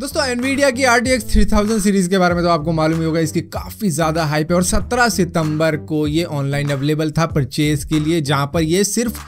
दोस्तों एनवीडिया की R T X three thousand series के बारे में तो आपको मालूम ही होगा, इसकी काफ़ी ज़्यादा हाइप है और 17 सितंबर को ये ऑनलाइन अवेलेबल था परचेज के लिए, जहाँ पर ये सिर्फ़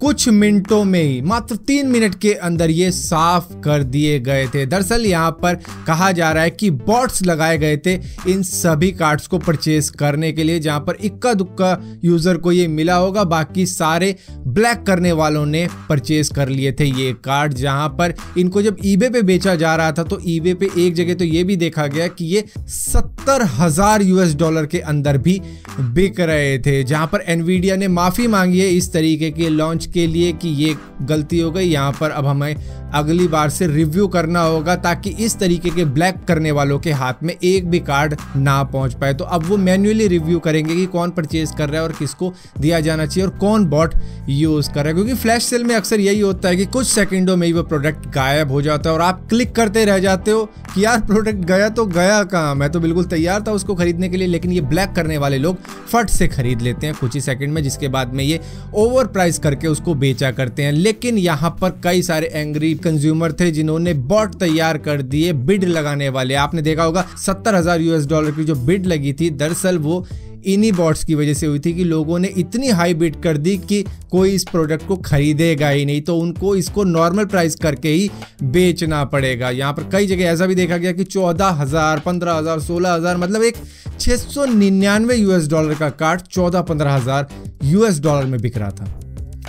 कुछ मिनटों में ही, मात्र तीन मिनट के अंदर ये साफ़ कर दिए गए थे। दरअसल यहाँ पर कहा जा रहा है कि बॉट्स लगाए गए थे इन सभी कार्ड्स को परचेज करने के लिए, जहाँ पर इक्का दुक्का यूज़र को ये मिला होगा, बाकी सारे ब्लैक करने वालों ने परचेज कर लिए थे ये कार्ड जहाँ पर इनको जब ईबे पे बेचा जा रहा था तो ईबे पे एक जगह तो ये भी देखा गया कि ये सत्तर हज़ार यूएस डॉलर के अंदर भी बिक रहे थे, जहाँ पर एनवीडिया ने माफ़ी मांगी है इस तरीके के लॉन्च के लिए कि ये गलती हो गई। यहाँ पर अब हमें अगली बार से रिव्यू करना होगा ताकि इस तरीके के ब्लैक करने वालों के हाथ में एक भी कार्ड ना पहुँच पाए। तो अब वो मैन्युअली रिव्यू करेंगे कि कौन परचेज कर रहा है और किसको दिया जाना चाहिए और कौन बॉट यूज़ कर रहा है। क्योंकि फ्लैश सेल में अक्सर यही होता है कि कुछ सेकेंडों में ही वो प्रोडक्ट गायब हो जाता है और आप क्लिक करते रह जाते हो कि यार प्रोडक्ट गया तो गया कहाँ? मैं तो बिल्कुल तैयार था उसको खरीदने के लिए, लेकिन ये ब्लैक करने वाले लोग फट से खरीद लेते हैं कुछ ही सेकंड में, जिसके बाद में ये ओवर प्राइस करके उसको बेचा करते हैं। लेकिन यहाँ पर कई सारे एंग्री कंज्यूमर थे जिन्होंने बॉट तैयार कर दिए बिड लगाने वाले। आपने देखा होगा, सत्तर हज़ार यूएस डॉलर की जो बिड लगी थी, दरअसल वो इन्हीं बॉट्स की वजह से हुई थी कि लोगों ने इतनी हाई बिड कर दी कि कोई इस प्रोडक्ट को खरीदेगा ही नहीं तो उनको इसको नॉर्मल प्राइस करके ही बेचना पड़ेगा। यहाँ पर कई जगह ऐसा भी देखा गया कि चौदह हज़ार, पंद्रह हज़ार, सोलह हज़ार मतलब एक छह सौ निन्यानवे यूएस डॉलर का कार्ड चौदह पंद्रह हज़ार यूएस डॉलर में बिक रहा था।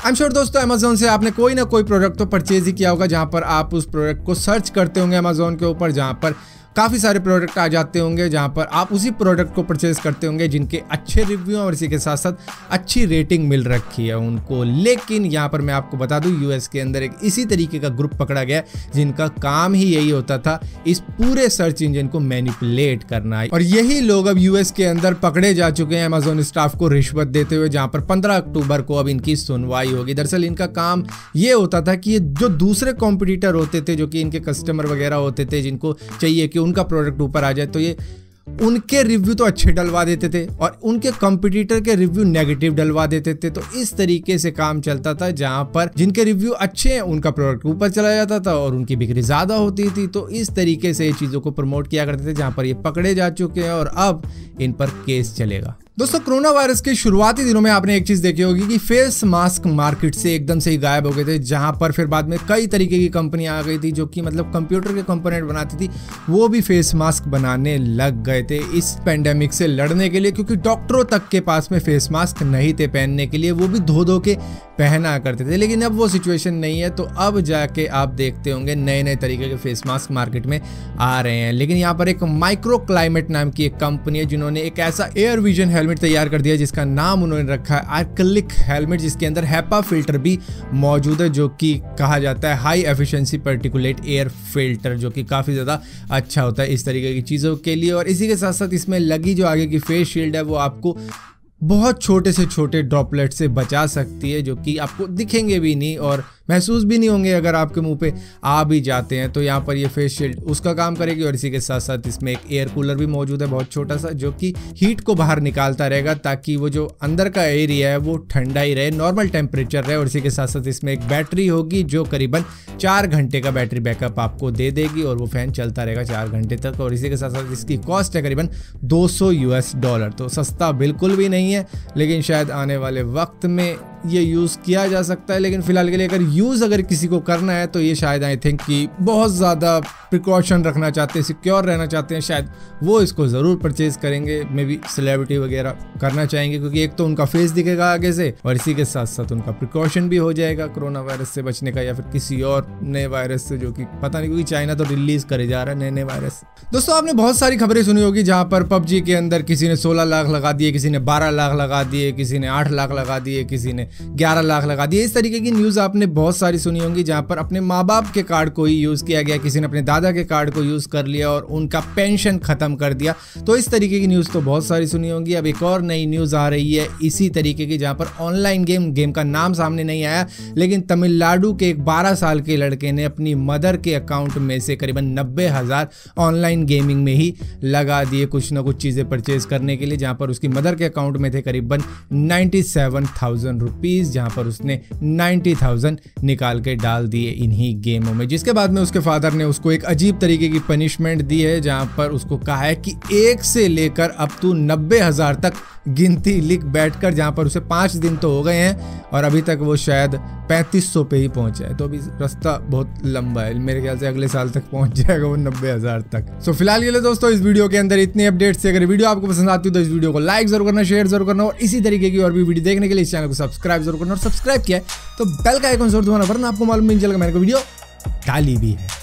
आई एम श्योर दोस्तों अमेजोन से आपने कोई ना कोई प्रोडक्ट तो परचेज ही किया होगा जहाँ पर आप उस प्रोडक्ट को सर्च करते होंगे अमेजोन के ऊपर, जहाँ पर काफ़ी सारे प्रोडक्ट आ जाते होंगे जहाँ पर आप उसी प्रोडक्ट को परचेज करते होंगे जिनके अच्छे रिव्यू और इसी के साथ साथ अच्छी रेटिंग मिल रखी है उनको। लेकिन यहाँ पर मैं आपको बता दूँ यूएस के अंदर एक इसी तरीके का ग्रुप पकड़ा गया जिनका काम ही यही होता था इस पूरे सर्च इंजन को मैनिपुलेट करना। और यही लोग अब यूएस के अंदर पकड़े जा चुके हैं अमेजोन स्टाफ को रिश्वत देते हुए, जहाँ पर पंद्रह अक्टूबर को अब इनकी सुनवाई होगी। दरअसल इनका काम ये होता था कि ये जो दूसरे कॉम्पिटिटर होते थे, जो कि इनके कस्टमर वगैरह होते थे, जिनको चाहिए कि उनका प्रोडक्ट ऊपर आ जाए तो ये उनके रिव्यू तो अच्छे डलवा देते थे और उनके कंपटीटर के रिव्यू नेगेटिव डलवा देते थे। तो इस तरीके से काम चलता था, जहाँ पर जिनके रिव्यू अच्छे हैं, उनका प्रोडक्ट ऊपर चला जाता था और उनकी बिक्री ज़्यादा होती थी। तो इस तरीके से ये चीज़ों को प्रमोट किया करते थे, जहाँ पर ये पकड़े जा चुके हैं और अब इन पर केस चलेगा। दोस्तों कोरोना वायरस के शुरुआती दिनों में आपने एक चीज़ देखी होगी कि फेस मास्क मार्केट से एकदम से ही गायब हो गए थे, जहाँ पर फिर बाद में कई तरीके की कंपनी आ गई थी जो कि मतलब कंप्यूटर के कंपोनेंट बनाती थी, वो भी फेस मास्क बनाने लग गए थे इस पेंडेमिक से लड़ने के लिए, क्योंकि डॉक्टरों तक के पास में फेस मास्क नहीं थे पहनने के लिए, वो भी धो धो के पहना करते थे। लेकिन अब वो सिचुएशन नहीं है तो अब जाके आप देखते होंगे नए नए तरीके के फेस मास्क मार्केट में आ रहे हैं। लेकिन यहाँ पर एक माइक्रो क्लाइमेट नाम की एक कंपनी है, जिन्होंने एक ऐसा एयर विजन हेलमेट तैयार कर दिया जिसका नाम उन्होंने रखा है आर्कलिक हेलमेट जिसके अंदर हैपा फ़िल्टर भी मौजूद है, जो कि कहा जाता है high efficiency particulate air filter जो कि काफ़ी ज़्यादा अच्छा होता है इस तरीके की चीज़ों के लिए। और इसी के साथ साथ इसमें लगी जो आगे की फेस शील्ड है, वो आपको बहुत छोटे से छोटे ड्रॉपलेट से बचा सकती है, जो कि आपको दिखेंगे भी नहीं और महसूस भी नहीं होंगे अगर आपके मुँह पे आ भी जाते हैं। तो यहाँ पर ये फेस शील्ड उसका काम करेगी और इसी के साथ साथ इसमें एक एयर कूलर भी मौजूद है बहुत छोटा सा, जो कि हीट को बाहर निकालता रहेगा ताकि वो जो अंदर का एरिया है वो ठंडा ही रहे नॉर्मल टेम्परेचर रहे और इसी के साथ साथ इसमें एक बैटरी होगी जो करीबन चार घंटे का बैटरी बैकअप आपको दे देगी और वो फ़ैन चलता रहेगा चार घंटे तक और इसी के साथ साथ इसकी कॉस्ट है करीबन 200 यूएस डॉलर तो सस्ता बिल्कुल भी नहीं है, लेकिन शायद आने वाले वक्त में ये यूज़ किया जा सकता है, लेकिन फ़िलहाल के लिए अगर यूज़ अगर किसी को करना है तो ये शायद आई थिंक कि बहुत ज़्यादा प्रिकॉशन रखना चाहते हैं सिक्योर रहना चाहते हैं, शायद वो इसको ज़रूर परचेज करेंगे मे बी सेलिब्रिटी वगैरह करना चाहेंगे, क्योंकि एक तो उनका फेस दिखेगा आगे से, और इसी के साथ साथ उनका प्रिकॉशन भी हो जाएगा कोरोना वायरस से बचने का, या फिर किसी और नए वायरस से, जो कि पता नहीं, क्योंकि चाइना तो रिलीज़ करे जा रहा है नए नए वायरस दोस्तों, आपने बहुत सारी खबरें सुनी होगी, जहाँ पर पबजी के अंदर किसी ने 16 लाख लगा दिए, किसी ने 12 लाख लगा दिए, किसी ने आठ लाख लगा दिए, किसी ने 11 लाख लगा दिए। इस तरीके की न्यूज़ आपने बहुत सारी सुनी होंगी, जहाँ पर अपने माँ बाप के कार्ड को ही यूज़ किया गया, किसी ने अपने दादा के कार्ड को यूज़ कर लिया और उनका पेंशन खत्म कर दिया। तो इस तरीके की न्यूज़ तो बहुत सारी सुनी होंगी। अब एक और नई न्यूज़ आ रही है इसी तरीके की, जहाँ पर ऑनलाइन गेम गेम का नाम सामने नहीं आया, लेकिन तमिलनाडु के एक बारह साल के लड़के ने अपनी मदर के अकाउंट में से करीबन नब्बे हज़ार ऑनलाइन गेमिंग में ही लगा दिए कुछ ना कुछ चीज़ें परचेज करने के लिए, जहाँ पर उसकी मदर के अकाउंट में थे करीबन नाइन्टी सेवन थाउज़ेंड रुपीज़ जहाँ पर उसने नाइन्टी थाउज़ेंड निकाल के डाल दिए इन्हीं गेमों में। जिसके बाद में उसके फादर ने उसको एक एक अजीब तरीके की पनिशमेंट दी है जहाँ पर उसको कहा है कि एक से लेकर अब तू नब्बे हज़ार तक गिनती लिख बैठकर जहाँ पर उसे पाँच दिन तो हो गए हैं और अभी तक वो शायद पैंतीस सौ पे ही पहुँचा है तो अभी रास्ता बहुत लंबा है मेरे ख्याल से अगले साल तक पहुँच जाएगा वो नब्बे हज़ार तक। सो so, फ़िलहाल के लिए दोस्तों इस वीडियो के अंदर इतनी अपडेट्स से अगर वीडियो आपको पसंद आती है तो इस वीडियो को लाइक ज़रूर करना शेयर ज़रूर करना और इसी तरीके की और भी वीडियो देखने के लिए इस चैनल को सब्सक्राइब ज़रूर करना और सब्सक्राइब किया तो बेल का आइकन ज़रूर दबाना वरना आपको मालूम नहीं चलेगा मेरे को वीडियो डाली भी है।